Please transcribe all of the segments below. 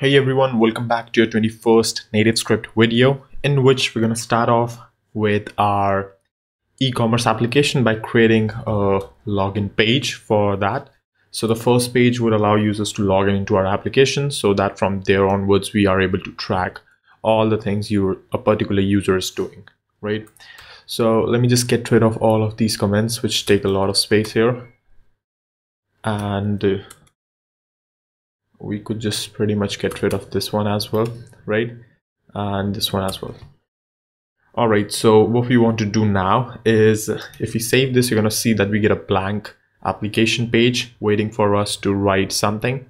Hey everyone, welcome back to your 21st NativeScript video in which we're going to start off with our e-commerce application by creating a login page for that. So the first page would allow users to log in into our application so that from there onwards we are able to track all the things you a particular user is doing, right? So let me just get rid of all of these comments which take a lot of space here. And uh, we could just pretty much get rid of this one as well right? And this one as well. All right so what we want to do now is if we save this you're going to see that we get a blank application page waiting for us to write something.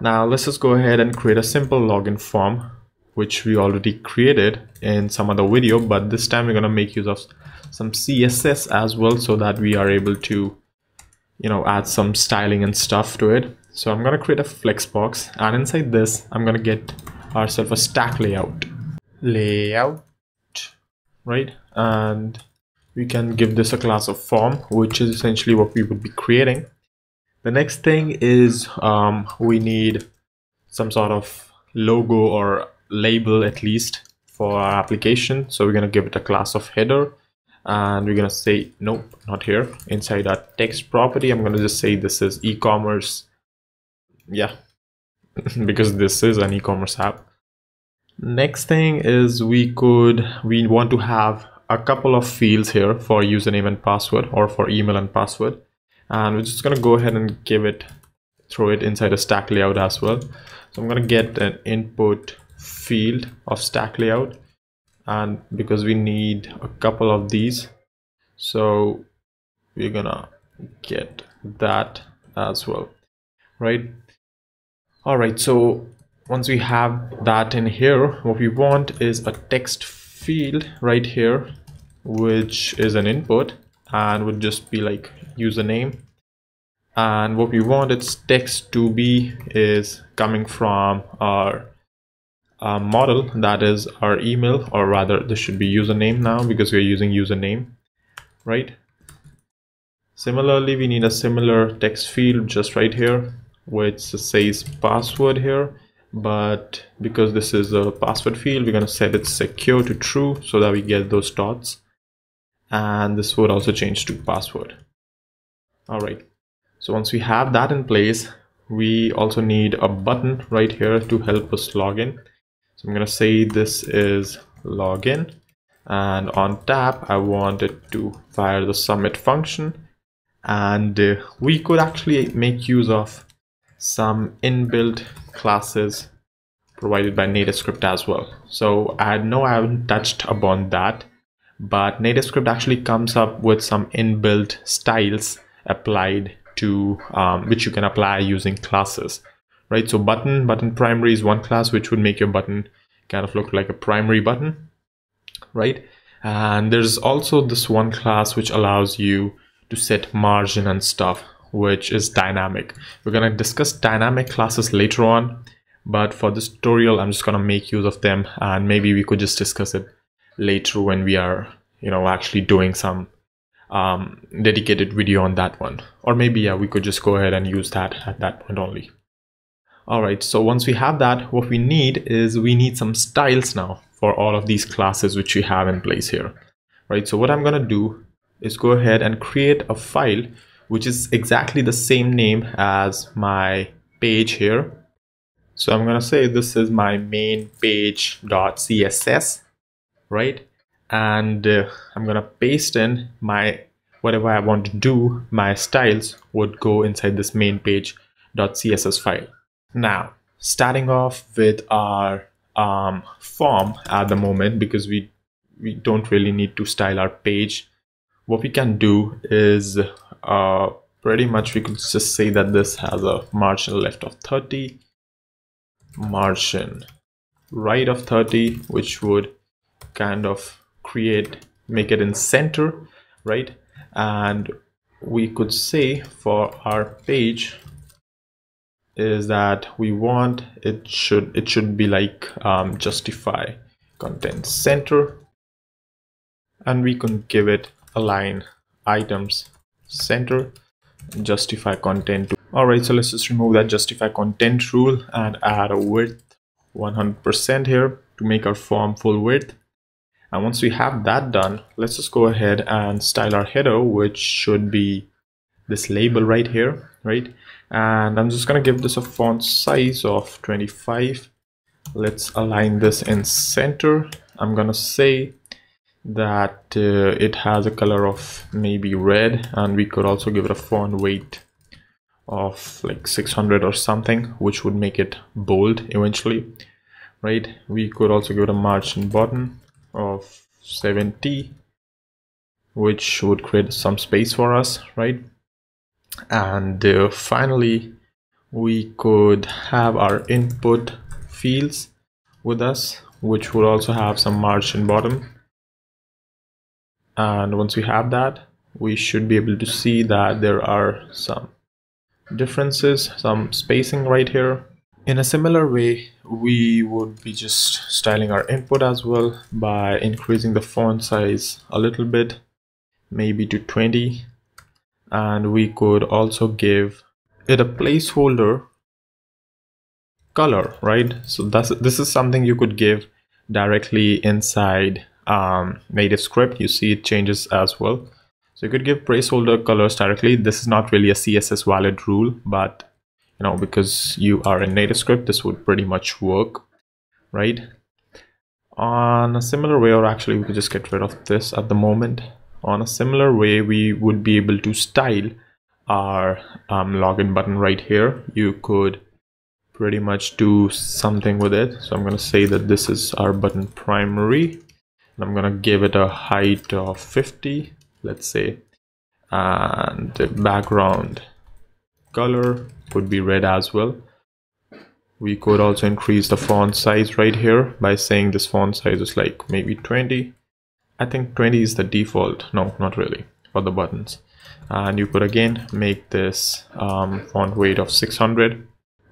Now let's just go ahead and create a simple login form which we already created in some other video but this time we're going to make use of some css as well so that we are able to you know add some styling and stuff to it so I'm gonna create a flexbox and inside this, I'm gonna get ourselves a stack layout. Layout, right? And we can give this a class of form, which is essentially what we would be creating. The next thing is um, we need some sort of logo or label at least for our application. So we're gonna give it a class of header and we're gonna say, nope, not here. Inside our text property, I'm gonna just say this is e-commerce yeah. Because this is an e-commerce app. Next thing is we could we want to have a couple of fields here for username and password or for email and password. And we're just going to go ahead and give it throw it inside a stack layout as well. So i'm going to get an input field of stack layout. And because we need a couple of these so we're gonna get that as well. Right all right so once we have that in here what we want is a text field right here which is an input and would just be like username. And what we want its text to be is coming from our uh, model that is our email or rather this should be username now because we're using username right? Similarly we need a similar text field just right here which says password here but because this is a password field we're going to set it secure to true so that we get those dots. And this would also change to password. All right. So once we have that in place we also need a button right here to help us log in. So i'm going to say this is login. And on tap i want it to fire the submit function. And uh, we could actually make use of some inbuilt classes provided by NativeScript as well. So I know I haven't touched upon that, but NativeScript actually comes up with some inbuilt styles applied to um, which you can apply using classes, right? So button button primary is one class which would make your button kind of look like a primary button, right? And there's also this one class which allows you to set margin and stuff which is dynamic. We're going to discuss dynamic classes later on, but for this tutorial, I'm just going to make use of them and maybe we could just discuss it later when we are, you know, actually doing some um, dedicated video on that one. Or maybe, yeah, we could just go ahead and use that at that point only. All right, so once we have that, what we need is we need some styles now for all of these classes which we have in place here, right? So what I'm gonna do is go ahead and create a file which is exactly the same name as my page here. So I'm going to say this is my main page.css, right? And uh, I'm going to paste in my whatever I want to do, my styles would go inside this main page.css file. Now, starting off with our um, form at the moment, because we, we don't really need to style our page, what we can do is uh, pretty much we could just say that this has a margin left of 30 margin right of 30 which would kind of create make it in center right? And we could say for our page is that we want it should it should be like um, justify content center. And we can give it align items center justify content to All right, so let's just remove that justify content rule and add a width 100% here to make our form full width. And once we have that done, let's just go ahead and style our header, which should be this label right here, right? And I'm just gonna give this a font size of 25. Let's align this in center. I'm gonna say that uh, it has a color of maybe red and we could also give it a font weight of like 600 or something which would make it bold eventually right? We could also give it a margin button of 70 which would create some space for us right? And uh, finally we could have our input fields with us which would also have some margin bottom and once we have that we should be able to see that there are some differences some spacing right here. In a similar way we would be just styling our input as well by increasing the font size a little bit maybe to 20 and we could also give it a placeholder color right? So that's this is something you could give directly inside um, NativeScript you see it changes as well. So you could give placeholder colors directly. This is not really a css valid rule but you know because you are in NativeScript this would pretty much work right? On a similar way or actually we could just get rid of this at the moment. On a similar way we would be able to style our um, login button right here. You could pretty much do something with it. So I'm gonna say that this is our button primary I'm gonna give it a height of 50 let's say. And the background color could be red as well. We could also increase the font size right here by saying this font size is like maybe 20 I think 20 is the default. No not really for the buttons. And you could again make this um, font weight of 600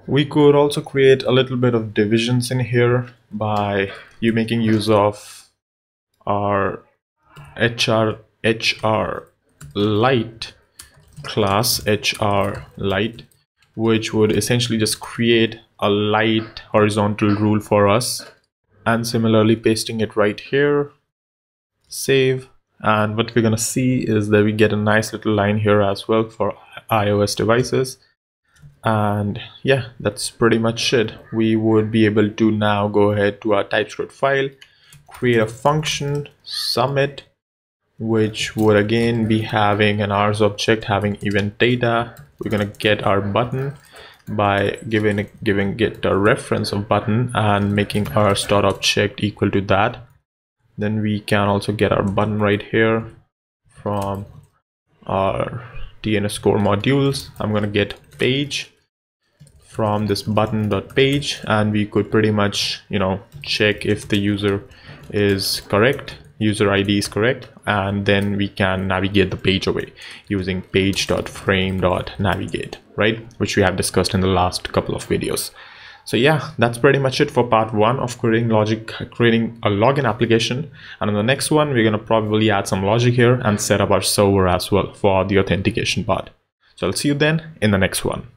we could also create a little bit of divisions in here by you making use of our HR HR light class HR light which would essentially just create a light horizontal rule for us. And similarly pasting it right here save. And what we're gonna see is that we get a nice little line here as well for iOS devices. And yeah that's pretty much it. We would be able to now go ahead to our TypeScript file create a function submit which would again be having an args object having event data. We're gonna get our button by giving giving it a reference of button and making our start object equal to that. Then we can also get our button right here from our TNS core modules. I'm gonna get page from this button dot page and we could pretty much you know check if the user is correct user ID is correct and then we can navigate the page away using page.frame.navigate right? Which we have discussed in the last couple of videos. So yeah that's pretty much it for part one of creating logic creating a login application. And in the next one we're going to probably add some logic here and set up our server as well for the authentication part. So i'll see you then in the next one